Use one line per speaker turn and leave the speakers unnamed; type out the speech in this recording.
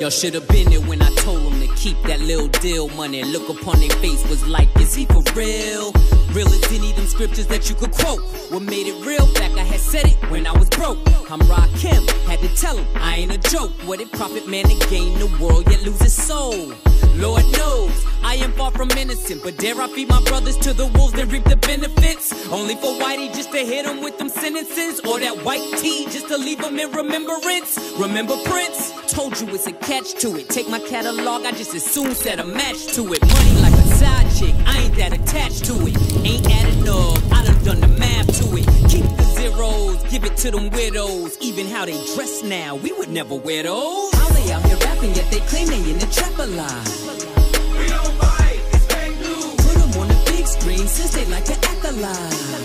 Y'all should have been there when I told them to keep that little deal money. Look upon their face was like, is he for real? Real as any of them scriptures that you could quote. What made it real? Back I had said it when I was broke. I'm Kim, had to tell him I ain't a joke. What it profit man to gain the world yet lose his soul? Lord knows I am far from innocent, but dare I feed my brothers to the wolves and reap the benefits? Only for Whitey just to hit them with them sentences, or that white tea just to leave them in remembrance. Remember Prince? Told you it's a catch to it. Take my catalog, I just as soon set a match to it. Money like a side chick, I ain't that attached to it. Ain't adding up, I done done the math to it. Keep the zeros, give it to them widows. Even how they dress now, we would never wear those. How they out here rapping, yet they claim they in the trap alive.
We don't fight, it's fake news.
Put them on the big screen since they like to act alive.